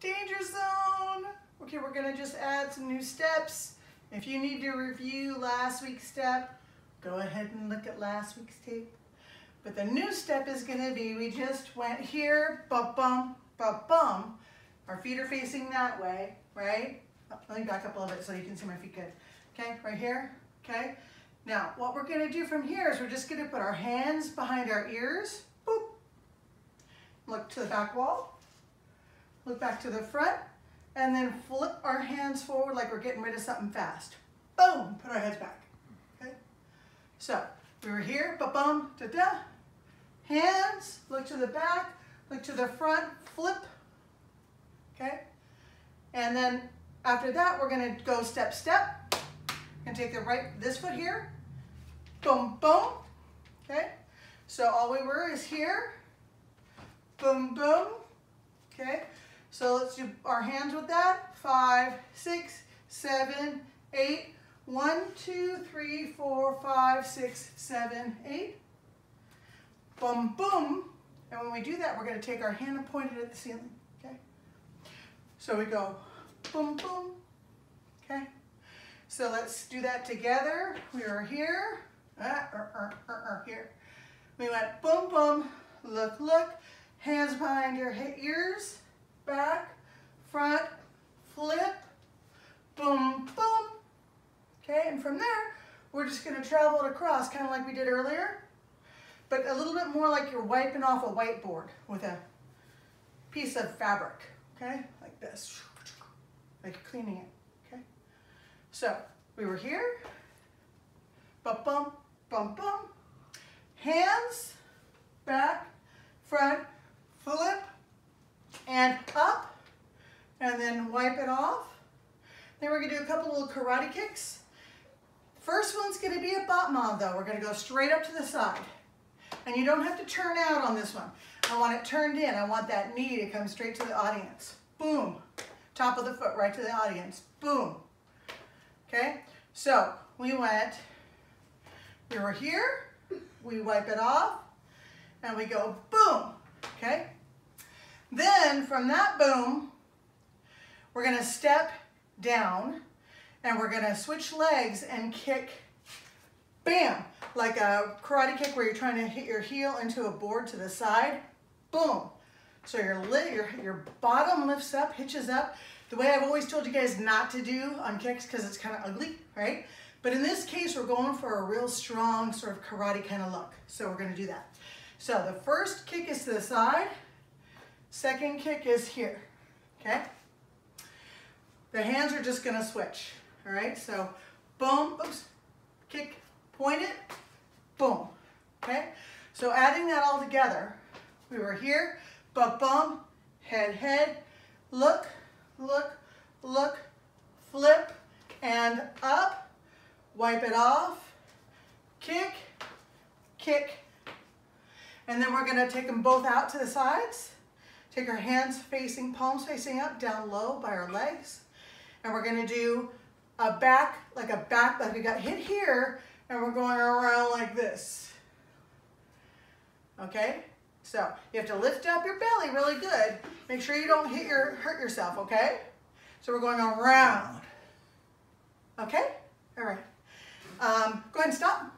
danger zone. Okay, we're gonna just add some new steps. If you need to review last week's step, go ahead and look at last week's tape. But the new step is gonna be, we just went here, ba bum, ba bum. Our feet are facing that way, right? Oh, let me back up a little bit so you can see my feet good. Okay, right here, okay? Now, what we're gonna do from here is we're just gonna put our hands behind our ears, boop. Look to the back wall, look back to the front, and then flip our hands forward like we're getting rid of something fast. Boom, put our heads back, okay? So, we were here, ba-bum, da-da. Hands, look to the back, look to the front, flip, okay? And then after that, we're gonna go step, step, and take the right, this foot here, boom, boom, okay? So all we were is here, boom, boom, okay? So let's do our hands with that. Five, six, seven, eight. One, two, three, four, five, six, seven, eight. Boom, boom. And when we do that, we're going to take our hand and point it at the ceiling. Okay? So we go boom, boom. Okay? So let's do that together. We are here. Ah, er, er, er, here. We went boom, boom. Look, look. Hands behind your ears back, front, flip, boom, boom. Okay, and from there, we're just gonna travel it across, kind of like we did earlier, but a little bit more like you're wiping off a whiteboard with a piece of fabric, okay? Like this, like cleaning it, okay? So, we were here, bum, bum, bum, bum, hands, back, front, flip, and up, and then wipe it off. Then we're gonna do a couple little karate kicks. First one's gonna be a battement though. We're gonna go straight up to the side. And you don't have to turn out on this one. I want it turned in. I want that knee to come straight to the audience. Boom. Top of the foot right to the audience. Boom. Okay, so we went, we were here, we wipe it off, and we go boom, okay? Then from that boom, we're gonna step down and we're gonna switch legs and kick, bam, like a karate kick where you're trying to hit your heel into a board to the side, boom. So your, your, your bottom lifts up, hitches up. The way I've always told you guys not to do on kicks because it's kind of ugly, right? But in this case, we're going for a real strong sort of karate kind of look. So we're gonna do that. So the first kick is to the side, Second kick is here, okay? The hands are just gonna switch, all right? So boom, oops, kick, point it, boom, okay? So adding that all together, we were here, but bum, head, head, look, look, look, flip, and up, wipe it off, kick, kick, and then we're gonna take them both out to the sides, Take our hands facing, palms facing up, down low by our legs. And we're gonna do a back, like a back, like we got hit here, and we're going around like this. Okay? So you have to lift up your belly really good. Make sure you don't hit your, hurt yourself, okay? So we're going around. Okay? All right. Um, go ahead and stop.